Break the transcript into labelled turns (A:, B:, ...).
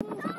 A: Bye.